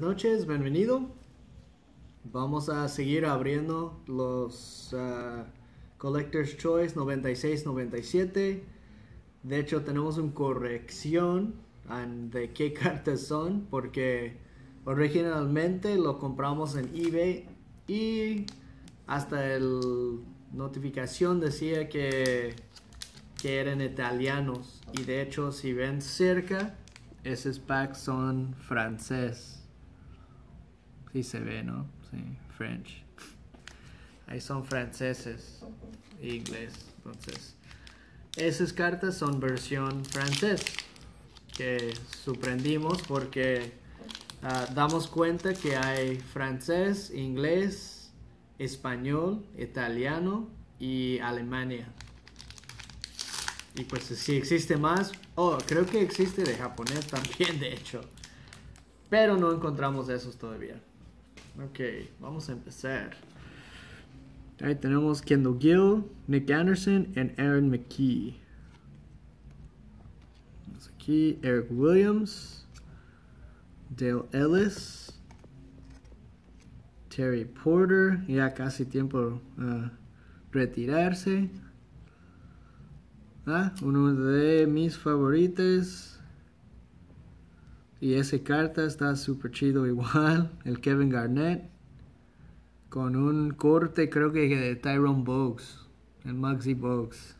noches, bienvenido. Vamos a seguir abriendo los uh, Collector's Choice 96-97. De hecho, tenemos una corrección de qué cartas son, porque originalmente lo compramos en eBay y hasta el notificación decía que, eran italianos. Y de hecho, si ven cerca, esos packs son francés. Sí se ve, ¿no? Sí, French. Ahí son franceses, inglés. Entonces, esas cartas son versión francés. Que sorprendimos porque ah, damos cuenta que hay francés, inglés, español, italiano y Alemania. Y pues si existe más, oh, creo que existe de japonés también, de hecho. Pero no encontramos esos todavía. Ok, vamos a empezar. Ahí tenemos Kendall Gill, Nick Anderson y Aaron McKee. Aquí Eric Williams, Dale Ellis, Terry Porter, ya casi tiempo uh, retirarse. Ah, uno de mis favoritos. Y ese carta está súper chido igual. El Kevin Garnett. Con un corte creo que de Tyrone Bogues. El Maxi Bogues.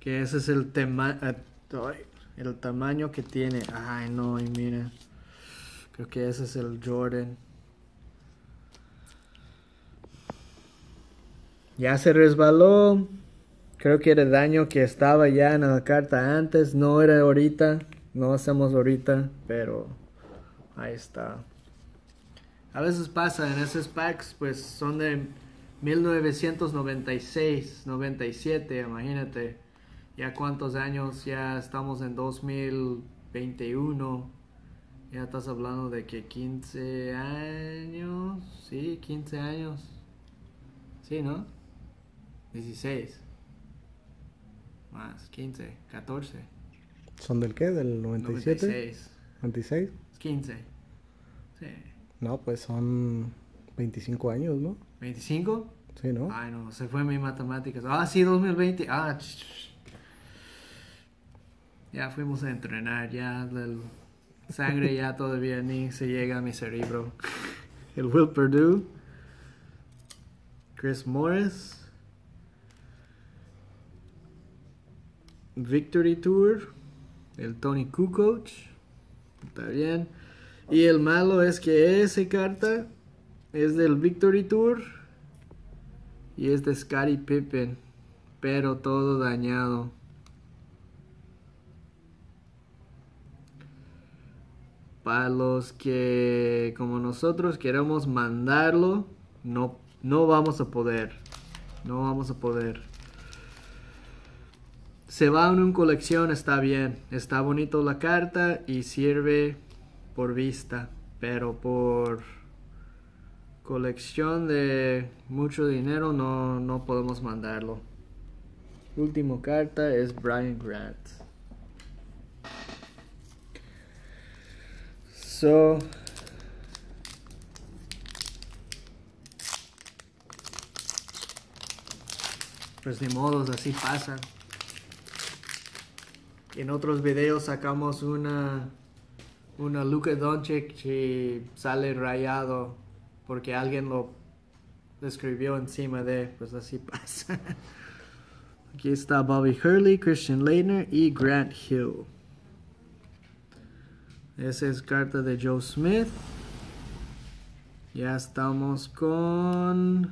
que ese es el tema eh, el tamaño que tiene. Ay no, y mira. Creo que ese es el Jordan. Ya se resbaló. Creo que era daño que estaba ya en la carta antes. No era ahorita. No hacemos ahorita. Pero ahí está. A veces pasa en esos packs. Pues son de 1996, 97. Imagínate. Ya cuántos años. Ya estamos en 2021. Ya estás hablando de que 15 años. Sí, 15 años. Sí, ¿no? 16. Más, 15, 14. ¿Son del qué? ¿Del 97? 96. 26. 15. Sí. No, pues son 25 años, ¿no? ¿25? Sí, ¿no? Ay, no, se fue mi matemáticas. Ah, sí, 2020. Ah, ya fuimos a entrenar, ya la sangre ya todavía ni se llega a mi cerebro. El Will Perdue, Chris Morris, Victory Tour, el Tony Kukoc, está bien. Y el malo es que esa carta es del Victory Tour y es de Scottie Pippen, pero todo dañado. Para los que como nosotros queremos mandarlo, no, no vamos a poder. No vamos a poder se va en una colección, está bien, está bonito la carta y sirve por vista, pero por colección de mucho dinero no, no podemos mandarlo. Último carta es Brian Grant. So, pues ni modos, así pasa. En otros videos sacamos una, una Luka Doncic que sale rayado porque alguien lo escribió encima de, pues así pasa. Aquí está Bobby Hurley, Christian Leitner y Grant Hill. Esa es carta de Joe Smith. Ya estamos con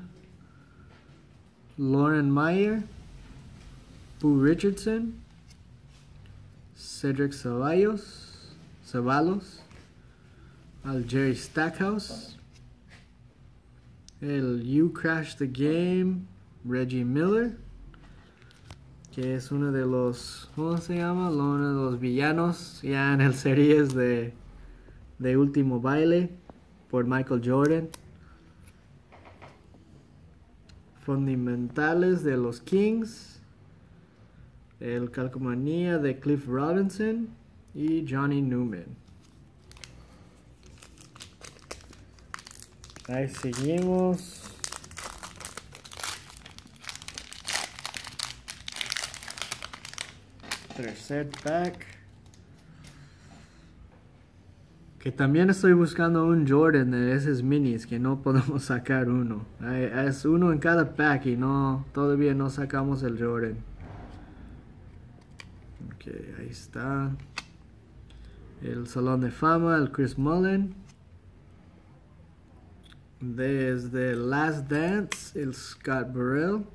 Lauren Meyer, Pooh Richardson, Cedric Ceballos, Ceballos, al Jerry Stackhouse, el You Crash the Game, Reggie Miller, que es uno de los, ¿cómo se llama? Uno de los villanos ya en el series de, de Último Baile por Michael Jordan. Fundamentales de los Kings el Calcomanía de Cliff Robinson y Johnny Newman. Ahí seguimos. Tercer pack. Que también estoy buscando un Jordan de esos minis que no podemos sacar uno. Es uno en cada pack y no todavía no sacamos el Jordan. Ok, ahí está. El Salón de Fama, el Chris Mullen. Desde The Last Dance, el Scott Burrell.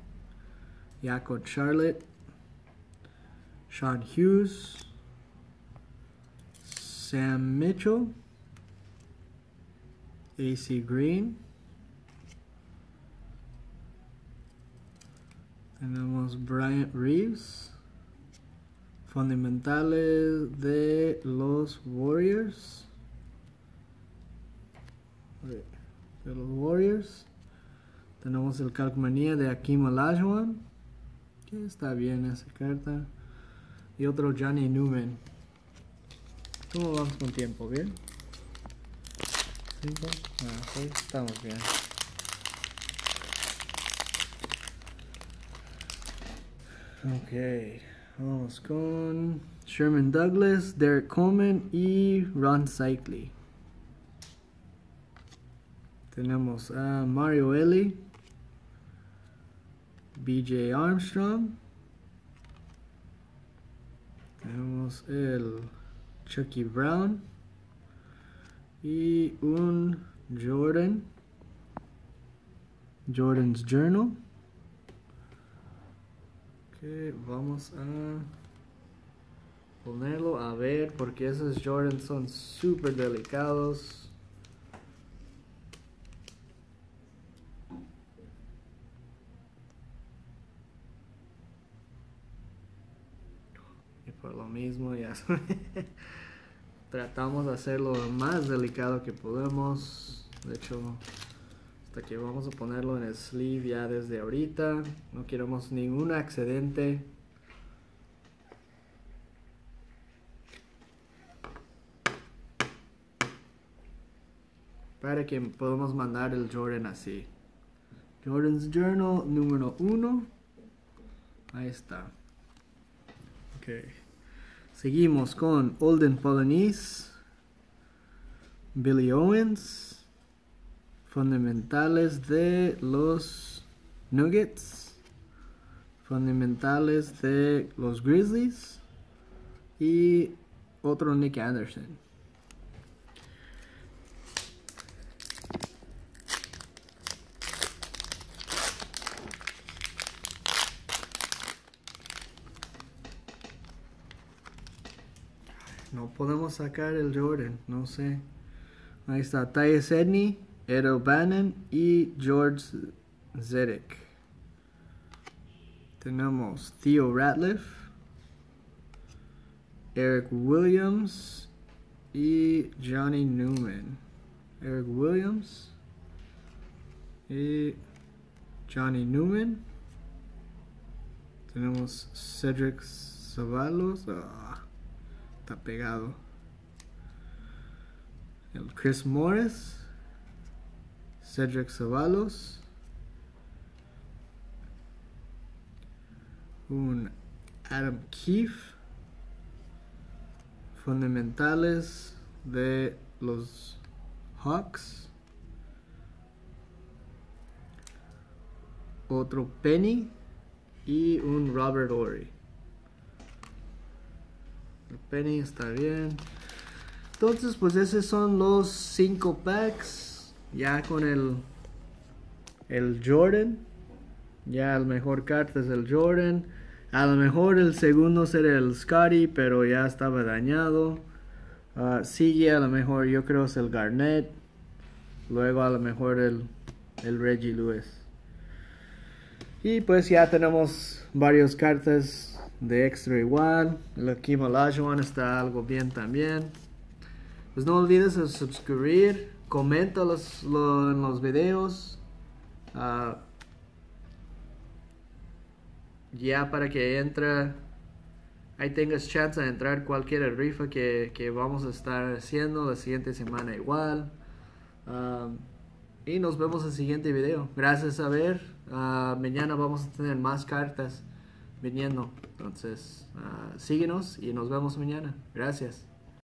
Ya con Charlotte. Sean Hughes. Sam Mitchell. AC Green. Tenemos Bryant Reeves. Fundamentales de los Warriors. De los Warriors. Tenemos el Calcmanía de Akim Olajuwon. Que está bien esa carta. Y otro Johnny Newman. ¿Cómo vamos con tiempo? ¿Bien? ¿Cinco? Ah, sí, estamos bien. Ok, vamos con Sherman Douglas, Derek Coleman y Ron Cycli. Tenemos a Mario Eli, BJ Armstrong. Tenemos el Chucky Brown y un Jordan Jordan's Journal que vamos a ponerlo a ver porque esos Jordans son súper delicados. Y por lo mismo ya tratamos de hacerlo lo más delicado que podemos. De hecho hasta que vamos a ponerlo en sleeve ya desde ahorita. No queremos ningún accidente para que podamos mandar el Jordan así. Jordan's Journal número 1 ahí está. Ok. Seguimos con Olden Polonese, Billy Owens, fundamentales de los Nuggets, fundamentales de los Grizzlies y otro Nick Anderson. No podemos sacar el Jordan, no sé. Ahí está Ed O'Bannon y George Zedek. Tenemos Theo Ratliff, Eric Williams y Johnny Newman. Eric Williams y Johnny Newman. Tenemos Cedric Savalos. Ah, está pegado. El Chris Morris. Cedric Savalos. Un Adam Keefe. Fundamentales de los Hawks. Otro Penny y un Robert Ory. El Penny está bien. Entonces, pues esos son los 5 packs. Ya con el, el Jordan. Ya el mejor carta es el Jordan. A lo mejor el segundo será el Scotty, pero ya estaba dañado. Ah, sigue a lo mejor, yo creo es el Garnett. Luego a lo mejor el, el Reggie Lewis. Y pues ya tenemos varias cartas de extra igual. El Akim Olajuwon está algo bien también. Pues no olvides de suscribir, comenta los, lo- en los videos. ah, ya para que entre ahí tengas chance de entrar cualquier rifa que, que vamos a estar haciendo la siguiente semana igual. Um, y nos vemos en el siguiente video. Gracias a ver. Ah, mañana vamos a tener más cartas viniendo. Entonces, ah, síguenos y nos vemos mañana. Gracias.